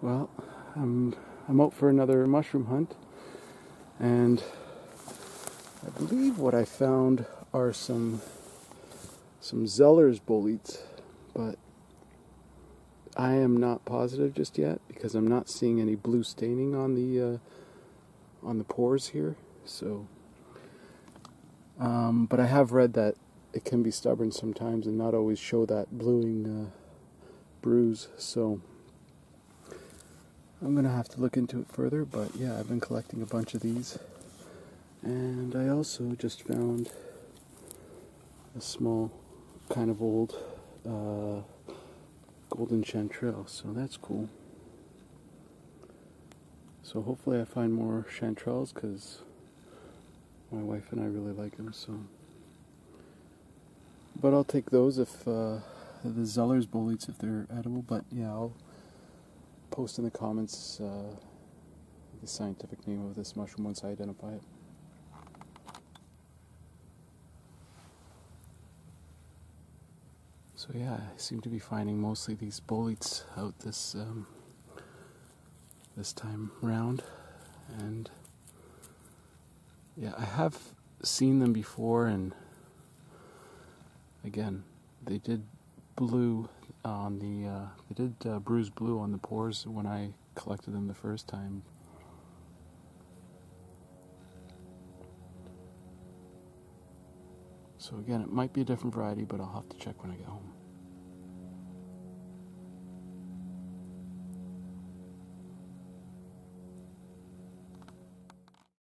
Well, I'm I'm out for another mushroom hunt, and I believe what I found are some some Zeller's boletes, but I am not positive just yet because I'm not seeing any blue staining on the uh, on the pores here. So, um, but I have read that it can be stubborn sometimes and not always show that bluing uh, bruise. So. I'm gonna have to look into it further, but yeah, I've been collecting a bunch of these. And I also just found a small, kind of old uh, golden chanterelle, so that's cool. So hopefully I find more chanterelles because my wife and I really like them. So, but I'll take those if uh, the Zeller's boletes if they're edible. But yeah, I'll post in the comments uh, the scientific name of this mushroom once I identify it. So yeah, I seem to be finding mostly these boletes out this um, this time round, and yeah, I have seen them before, and again, they did blue on the uh, they did uh, bruise blue on the pores when I collected them the first time. So again, it might be a different variety, but I'll have to check when I get home.